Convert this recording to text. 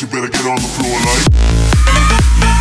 you better get on the floor like